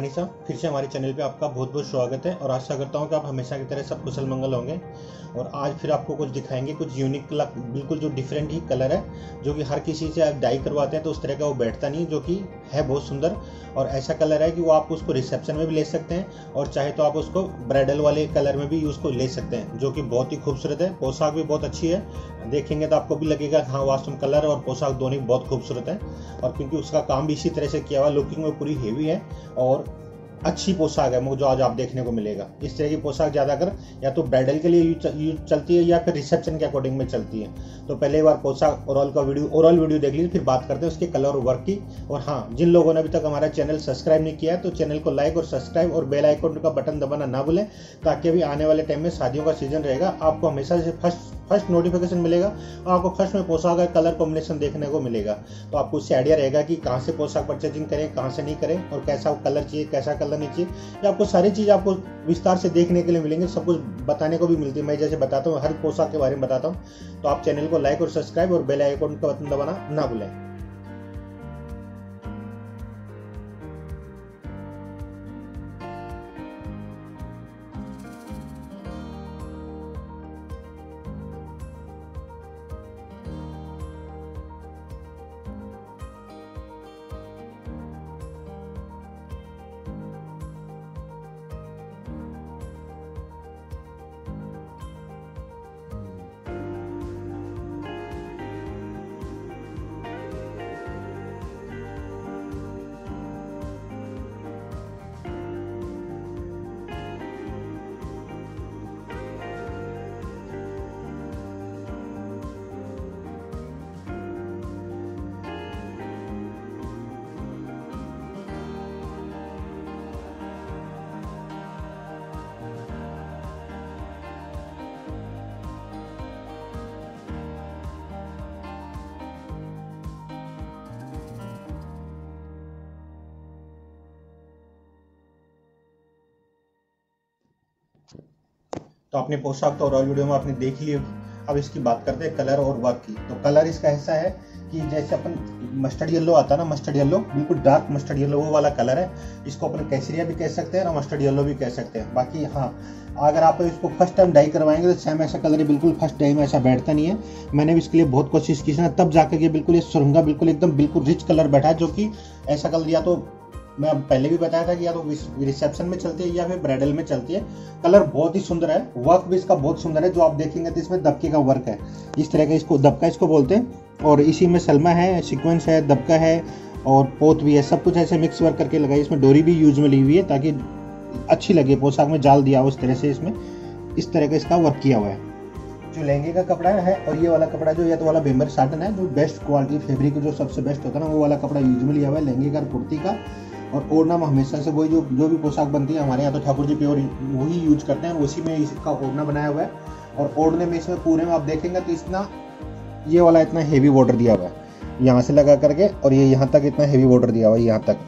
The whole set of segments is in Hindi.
गनीसा फिर से हमारे चैनल पे आपका बहुत बहुत स्वागत है और आशा करता हूँ कि आप हमेशा की तरह सब कुशल मंगल होंगे। और आज फिर आपको कुछ दिखाएँगे, कुछ यूनिक बिल्कुल जो डिफरेंट ही कलर है, जो कि हर किसी से आप डाई करवाते हैं तो उस तरह का वो बैठता नहीं, जो कि है बहुत सुंदर। और ऐसा कलर है कि वो आप उसको रिसेप्शन में भी ले सकते हैं और चाहे तो आप उसको ब्राइडल वाले कलर में भी उसको ले सकते हैं, जो कि बहुत ही खूबसूरत है। पोशाक भी बहुत अच्छी है। देखेंगे तो आपको भी लगेगा हाँ वास्तव कलर और पोशाक दोनों बहुत खूबसूरत है। और क्योंकि उसका काम भी इसी तरह से किया हुआ लुकिंग में पूरी हेवी है। और अच्छी पोशाक है जो आज आप देखने को मिलेगा। इस तरह की पोशाक ज़्यादातर या तो ब्राइडल के लिए यूज़ चलती है, या फिर रिसेप्शन के अकॉर्डिंग में चलती है। तो पहले एक बार पोशाक ओवरऑल का वीडियो, ओवरऑल वीडियो देख लीजिए, फिर बात करते हैं उसके कलर वर्क की। और हाँ जिन लोगों ने अभी तक हमारा चैनल सब्सक्राइब नहीं किया है तो चैनल को लाइक और सब्सक्राइब और बेल आइकन का बटन दबाना ना भूलें, ताकि अभी आने वाले टाइम में शादियों का सीज़न रहेगा। आपको हमेशा से फ़र्स्ट फ़र्स्ट नोटिफिकेशन मिलेगा और आपको फ़र्स्ट में पोशाक का कलर कॉम्बिनेशन देखने को मिलेगा। तो आपको उससे आइडिया रहेगा कि कहाँ से पोशाक परचेजिंग करें, कहाँ से नहीं करें और कैसा कलर चाहिए, कैसा कलर नहीं चाहिए। आपको सारी चीज़ आपको विस्तार से देखने के लिए मिलेंगे, सब कुछ बताने को भी मिलती है। मैं जैसे बताता हूँ, हर पोशाक के बारे में बताता हूँ। तो आप चैनल को लाइक और सब्सक्राइब और बेल आइकन का बटन दबाना ना भूलें। तो आपने पोशाक तो और वीडियो में आपने देख ली अब इसकी बात करते हैं कलर और वर्क की। तो कलर इसका ऐसा है कि जैसे अपन मस्टर्ड येलो आता है ना मस्टर्ड येलो बिल्कुल डार्क मस्टर्ड येलो वो वाला कलर है। इसको अपन कैसरिया भी कह सकते हैं और मस्टर्ड येलो भी कह सकते हैं। बाकी हाँ अगर आप इसको फ़र्स्ट टाइम डाई करवाएँगे तो सेम ऐसा कलर बिल्कुल फ़र्स्ट टाइम ऐसा बैठता नहीं है। मैंने भी इसके लिए बहुत कोशिश की है तब जाकर के बिल्कुल ये सुरंगा बिल्कुल एकदम, बिल्कुल रिच कलर बैठा है, जो कि ऐसा कलर या तो मैं पहले भी बताया था कि या तो रिसेप्शन में चलती है या फिर ब्राइडल में चलती है। कलर बहुत ही सुंदर है। वर्क भी इसका बहुत सुंदर है। जो आप देखेंगे तो इसमें दबके का वर्क है। इस तरह का इसको दबका इसको बोलते हैं। और इसी में सलमा है सिक्वेंस है, दबका है और पोत भी है। सब कुछ ऐसे मिक्स वर्क करके लगाई। इसमें डोरी भी यूज़ में ली हुई है ताकि अच्छी लगे। पोशाक में जाल दिया हो इस तरह से इसमें। इस तरह का इसका वर्क किया हुआ है। जो लहंगे का कपड़ा है और ये वाला कपड़ा जो, ये तो वाला बेम्बर साटन है। जो बेस्ट क्वालिटी फैब्रिक जो सबसे बेस्ट होता है ना, वो वाला कपड़ा यूज़ में लिया हुआ है। लहंगे का कुर्ती का। और ओढ़ना हमेशा से वही जो जो भी पोशाक बनती है, हमारे यहाँ तो ठाकुर जी प्योर वही यूज़ करते हैं, उसी में इसका ओढ़ना बनाया हुआ है। और ओढ़ने में इसमें पूरे में आप देखेंगे तो इतना, ये वाला इतना हेवी बॉर्डर दिया हुआ है। यहाँ से लगा करके और ये यहाँ तक इतना हेवी बॉर्डर दिया हुआ है, यहाँ तक।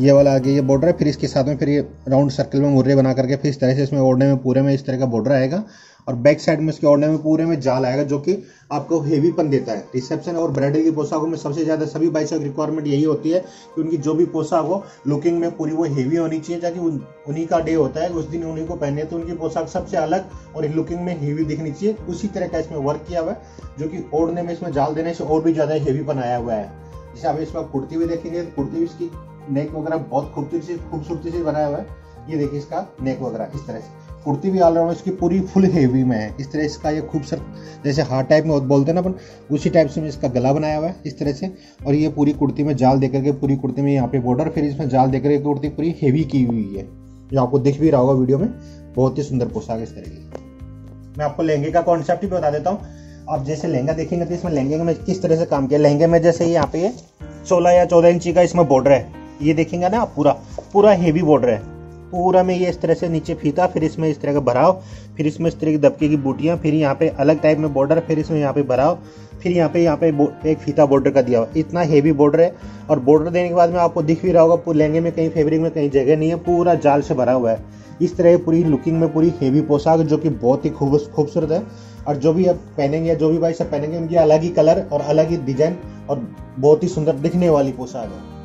ये वाला आगे ये बॉर्डर है, फिर इसके साथ में फिर ये राउंड सर्कल में मुर्रे बना करके फिर इस तरह से इसमें ओढ़ने में, पूरे में इस तरह का बॉर्डर आएगा। और बैक साइड में इसके ओढ़ने में पूरे में जाल आएगा जो कि आपको हेवीपन देता है। रिसेप्शन और ब्राइडल की पोशाकों में सबसे ज़्यादा सभी बाइक की रिक्वायरमेंट यही होती है कि उनकी जो भी पोशाक हो लुकिंग में पूरी वो हेवी होनी चाहिए, ताकि उन्हीं का डे होता है। उस दिन उन्हीं को पहने तो उनकी पोशाक सबसे अलग और लुकिंग में हेवी दिखनी चाहिए। उसी तरह का इसमें वर्क किया हुआ है, जो कि ओढ़ने में इसमें जाल देने से और भी ज़्यादा हेवीपन आया हुआ है। जैसे आप इसमें कुर्ती भी देखेंगे तो कुर्ती भी इसकी नेक वगैरह बहुत खूबसूरती से खूबसूरती से बनाया हुआ है। ये देखिए इसका नेक वगैरह, इस तरह से। कुर्ती भी ऑलराउंड इसकी पूरी फुल हेवी में है। इस तरह इसका ये खूबसूरत, जैसे हार्ड टाइप में बोलते हैं ना अपन, उसी टाइप से इसका गला बनाया हुआ है, इस तरह से। और ये पूरी कुर्ती में जाल देकर के, पूरी कुर्ती में यहाँ पे बॉर्डर फिर इसमें जाल देकर के कुर्ती पूरी हेवी की हुई है। जो आपको दिख भी रहा होगा वीडियो में, बहुत ही सुंदर पोशाक इस तरह की। मैं आपको लहंगे का कॉन्सेप्ट भी बता देता हूँ। आप जैसे लहंगा देखेंगे तो इसमें लहंगे में किस तरह से काम किया, लहंगे में जैसे यहाँ पे सोलह या चौदह इंची का इसमें बॉर्डर है। ये देखेंगे ना आप पूरा पूरा हेवी बॉर्डर है। पूरा में ये इस तरह से नीचे फीता, फिर इसमें इस तरह का भराव, फिर इसमें इस तरह की दबके की बूटियाँ, फिर यहाँ पे अलग टाइप में बॉर्डर फिर इसमें यहाँ पे भराव, फिर यहाँ पे यहाँ पे एक फीता बॉर्डर का दिया हुआ। इतना हेवी बॉर्डर है और बॉर्डर देने के बाद में आपको दिख भी रहा होगा लहंगे में कहीं फेब्रिक में कहीं जगह नहीं है, पूरा जाल से भरा हुआ है। इस तरह की पूरी लुकिंग में पूरी हेवी पोशाक जो कि बहुत ही खूबसूरत है। और जो भी आप पहनेंगे या जो भी भाई सब पहनेंगे, उनकी अलग ही कलर और अलग ही डिज़ाइन और बहुत ही सुंदर दिखने वाली पोशाक है।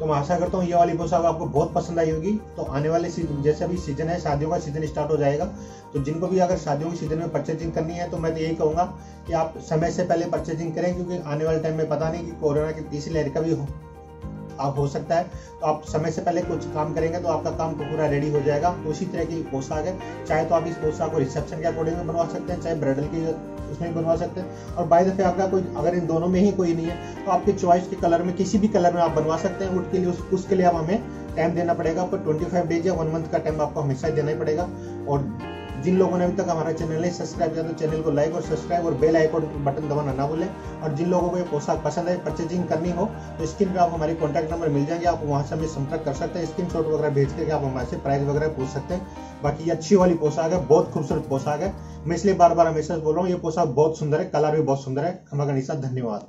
तो मैं आशा करता हूँ ये वाली पोशाक आपको बहुत पसंद आई होगी। तो आने वाले सीज़न जैसे अभी सीज़न है, शादियों का सीज़न स्टार्ट हो जाएगा। तो जिनको भी अगर शादियों के सीज़न में परचेजिंग करनी है तो मैं तो यही कहूँगा कि आप समय से पहले परचेजिंग करें, क्योंकि आने वाले टाइम में पता नहीं कि कोरोना की तीसरी लहर का भी आप हो सकता है। तो आप समय से पहले कुछ काम करेंगे तो आपका काम तो पूरा रेडी हो जाएगा। उसी तरह की पोशाक है। चाहे तो आप इस पोशाक को रिसेप्शन के अकॉर्डिंग में बनवा सकते हैं चाहे ब्राइडल की उसमें बनवा सकते हैं। और बाय दफे आपका कोई अगर इन दोनों में ही कोई नहीं है तो आपके चॉइस के कलर में किसी भी कलर में आप बनवा सकते हैं। उसके लिए उस, उसके लिए आप हमें टाइम देना पड़ेगा। आपको ट्वेंटी फाइव डेज़ या वन मंथ का टाइम आपको हमेशा देना ही पड़ेगा। और जिन लोगों ने अभी तक हमारा चैनल नहीं सब्सक्राइब किया तो चैनल को लाइक और सब्सक्राइब और बेल आइकॉन बटन दबाना ना भूलें। और जिन लोगों को ये पोशाक पसंद है परचेजिंग करनी हो तो स्क्रीन पर आप हमारी कॉन्टैक्ट नंबर मिल जाएँगे। आप वहाँ से हमें संपर्क कर सकते हैं। स्क्रीन शॉट वगैरह भेज करके आप हमारे से प्राइस वगैरह पूछ सकते हैं। बाकी ये अच्छी वाली पोशाक है, बहुत खूबसूरत पोशाक है। मैं इसलिए बार बार हमेशा बोल रहा हूँ, ये पोशाक बहुत सुंदर है कलर भी बहुत सुंदर है। खमा गणिसा धन्यवाद।